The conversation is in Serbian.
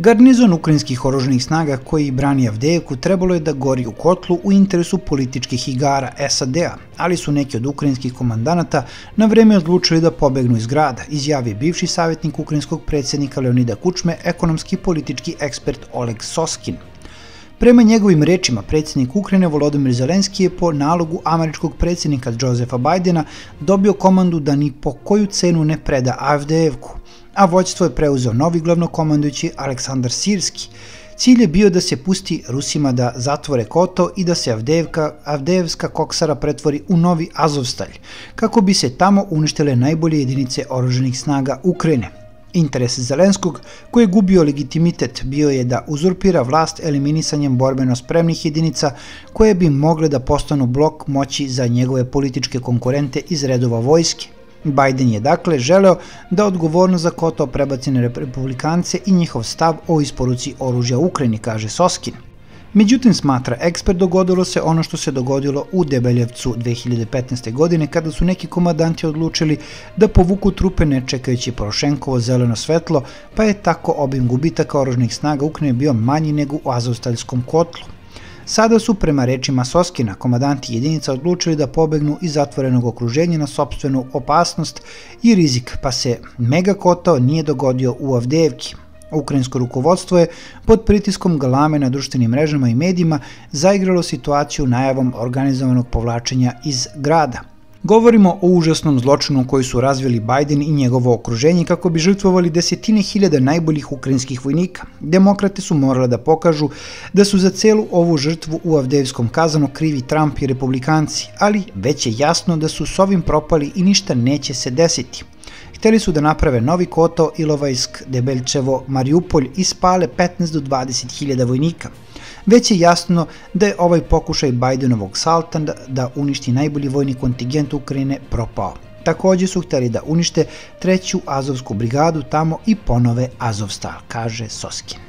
Garnizon ukrajinskih oružanih snaga koji brani Avdejevku trebalo je da gori u kotlu u interesu političkih igara SAD-a, ali su neki od ukrajinskih komandanata na vreme odlučili da pobegnu iz grada, izjavi bivši savjetnik ukrajinskog predsjednika Leonida Kučme, ekonomski i politički ekspert Oleg Soskin. Prema njegovim rečima, predsjednik Ukrajine Volodymyr Zelenski je po nalogu američkog predsjednika Josefa Bajdena dobio komandu da ni po koju cenu ne preda Avdejevku, a vođstvo je preuzeo novi glavnokomandujući Aleksandar Sirski. Cilj je bio da se pusti Rusima da zatvore Koto i da se Avdejevka, Avdejevska koksara pretvori u novi Azovstalj, kako bi se tamo uništile najbolje jedinice oruženih snaga Ukrajine. Interes Zelenskog, koji je gubio legitimitet, bio je da uzurpira vlast eliminisanjem borbeno spremnih jedinica koje bi mogle da postanu blok moći za njegove političke konkurente iz redova vojske. Biden je dakle želeo da odgovorno za Koto prebaci na republikance i njihov stav o isporuci oružja Ukrajini, kaže Soskin. Međutim, smatra ekspert, dogodilo se ono što se dogodilo u Debeljevcu 2015. godine kada su neki komadanti odlučili da povuku trupe ne čekajući Porošenkovo zeleno svetlo, pa je tako obim gubitaka oružnih snaga Ukrajine bio manji nego u Azovstaljskom kotlu. Sada su, prema rečima Soskina, komadanti jedinica odlučili da pobegnu iz zatvorenog okruženja na sobstvenu opasnost i rizik, pa se megakotao nije dogodio u Avdejevki. Ukrajinsko rukovodstvo je pod pritiskom galame na društvenim mrežama i medijima zaigralo situaciju najavom organizovanog povlačenja iz grada. Govorimo o užasnom zločinu koji su razvili Biden i njegovo okruženje kako bi žrtvovali desetine hiljada najboljih ukrajinskih vojnika. Demokrate su morale da pokažu da su za celu ovu žrtvu u Avdejevskom kazano krivi Trump i republikanci, ali već je jasno da su s ovim propali i ništa neće se desiti. Hteli su da naprave Novi Koto, Ilovajsk, Debelčevo, Mariupolj i spale 15 do 20 hiljada vojnika. Već je jasno da je ovaj pokušaj Bajdenovog salta da uništi najbolji vojni kontingent Ukrajine propao. Takođe su hteli da unište treću Azovsku brigadu tamo i ponove Azovstal, kaže Soskin.